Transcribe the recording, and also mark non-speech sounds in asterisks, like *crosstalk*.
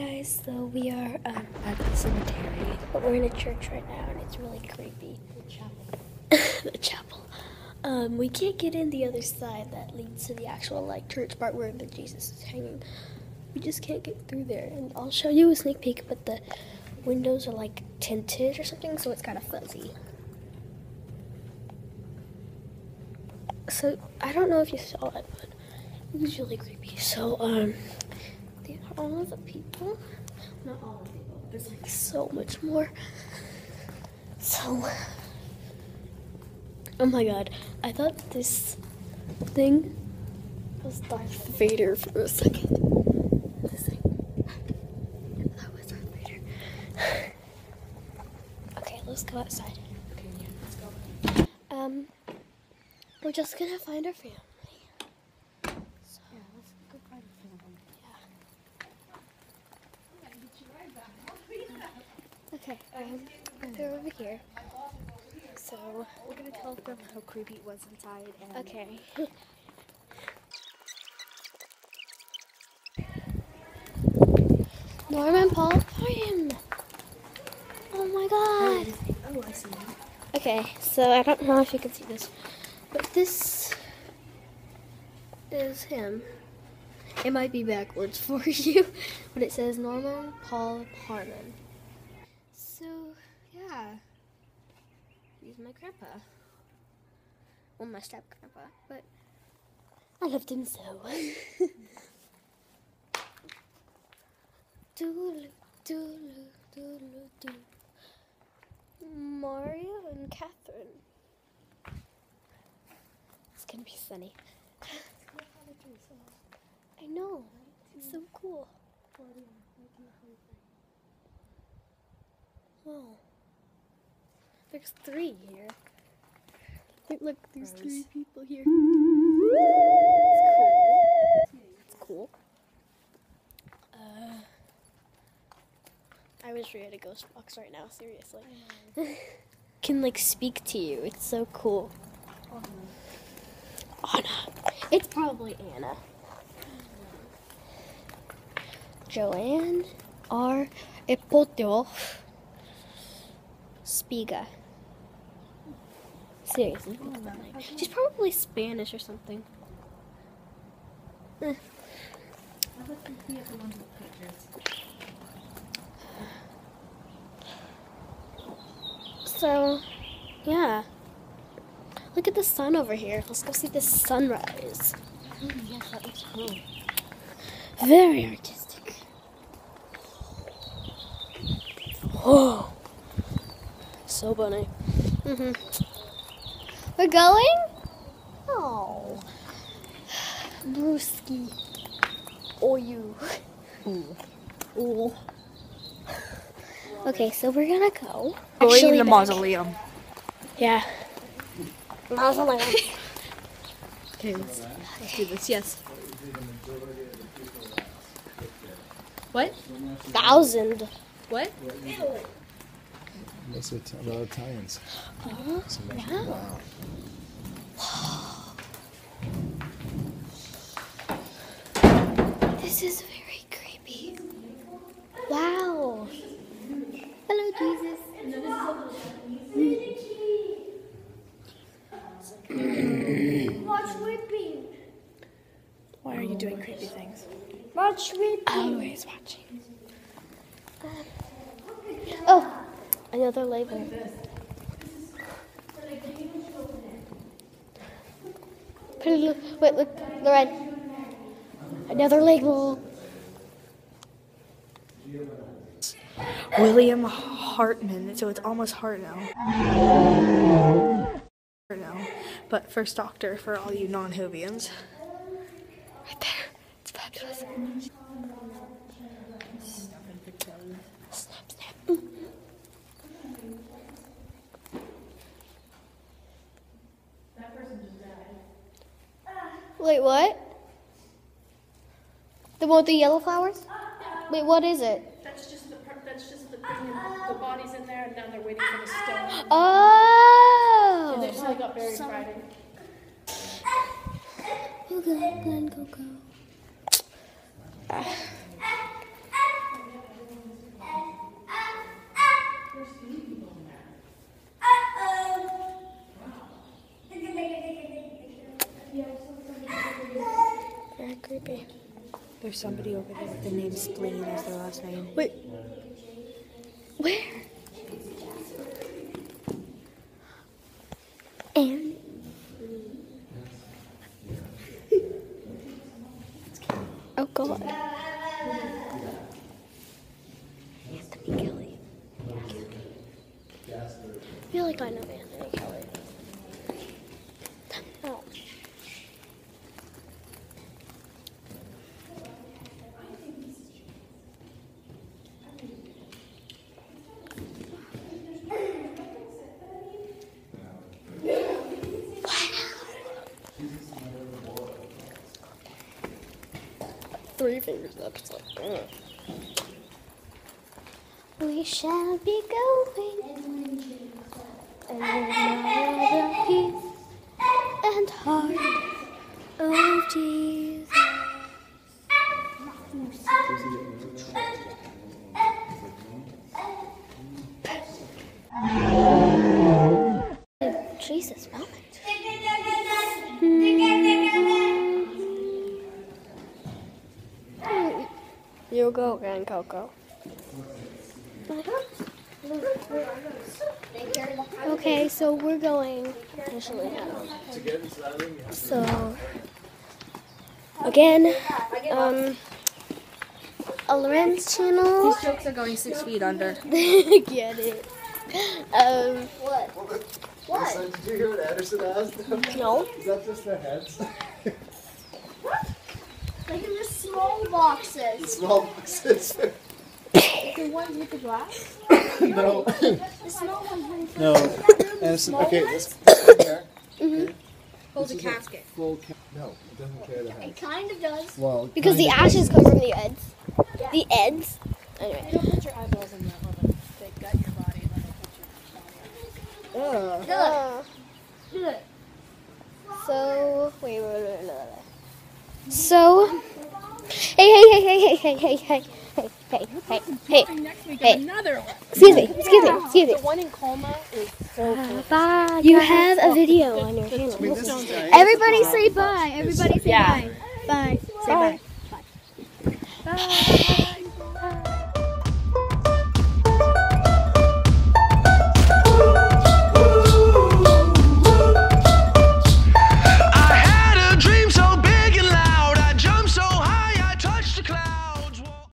guys, so we are um, at the cemetery, but we're in a church right now, and it's really creepy. The chapel. *laughs* the chapel. Um, we can't get in the other side that leads to the actual like church part where the Jesus is hanging. We just can't get through there, and I'll show you a sneak peek. But the windows are like tinted or something, so it's kind of fuzzy. So I don't know if you saw it, but it was really creepy. So um, are all of the people. Not all of the people. There's like so much more. So, oh my god, I thought this thing was Darth Vader for a second. This thing. That was Darth Vader. okay, let's go outside. Okay, yeah, let's go. Um, we're just gonna find our family. So, Yeah, let's go find a family. Okay, um, they're over here. So, We're gonna tell them how creepy it was inside and okay. *laughs* Norman Paul Martin. Oh my god. Oh, I see. Okay, so I don't know if you can see this, but this is him. It might be backwards *laughs* for you, but it says Norman Paul Harmon. So, yeah. He's my grandpa. Well, my step grandpa, but I loved him so. *laughs* doodle, doodle, doodle, doodle. Mario and Catherine. It's gonna be sunny. *laughs* I know. It's so cool. Wow. There's three here. Look, look there's Gross. three people here. It's cool. It's cool. Uh, I wish we had a ghost box right now, seriously. *laughs* Can like speak to you. It's so cool. Anna. It's probably Anna. Joanne R. Epotio Spiga. Seriously. She's probably Spanish or something. Eh. So, yeah. Look at the sun over here. Let's go see the sunrise. Yes, that looks cool. Very artistic. Whoa. So funny. hmm We're going? Oh. Brewski. Or you. Ooh. Ooh. Okay, so we're gonna go. Going Actually, in the back. mausoleum. Yeah. Mausoleum. *laughs* Okay, let's, let's do this. Yes. What? Thousand. What? That's what about Italians. Oh, So much- yeah. Wow. This is very creepy. Wow. Hello, Jesus. Watch whipping. Why are you doing creepy things? Watch whipping. Always watching. Oh, another label. Pretty look. Wait, look, Lorraine. Another label. William Hartman. So it's almost hard now. Now. But first doctor for all you non-Whovians. Right there. It's fabulous. Snap, snap. Wait, what? The one with the yellow flowers? Wait, what is it? That's just the, per- that's just the thing, the body's in there and now they're waiting for the stone. Oh! They just like got buried Friday. Go, go, Glenn, go, go. There's somebody over there with the name Spleen as their last name. Wait. Where? And oh god. Anthony Kelly. I feel like I know Anthony Three fingers up. It's like. ugh. We shall be going over the heath and heart of Jesus. You go again, Coco. Okay, so we're going officially now. So again, um, a Laurren's channel. These jokes are going six feet under. *laughs* Get it? Um, what? What? Did you hear what Anderson asked? No. Is that just their heads? *laughs* Like in the small boxes. *laughs* Small boxes. The ones with the glass? *laughs* no. The small ones. No. Anderson, okay, this here. Hold This a is a casket. Full ca- no, it doesn't carry the head. It kind of does. Well, Because the ashes come from the ends. The ends. Anyway. Don't put your eyeballs in that one. They gut your body and then they'll put your body out. Uh, Do it. so wait, wait, wait, wait, wait, wait. So, Hey, hey, hey, hey, hey, hey, hey, hey. Hey, hey, hey, hey, hey. Another one. Excuse me, excuse me, excuse me. The one in Colma is so cool. You have a video on your channel. Everybody say bye. Everybody say bye. Bye. Say bye. Bye.